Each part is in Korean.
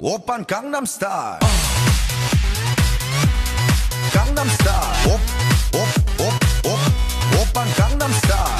오빤 강남스타일 강남스타일 옵옵옵옵 오빤 강남스타일 강남스타일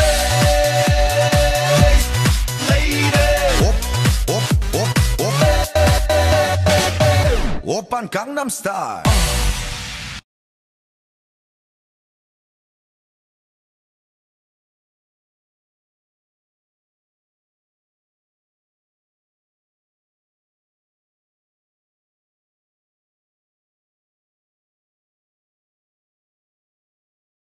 Gangnam Style.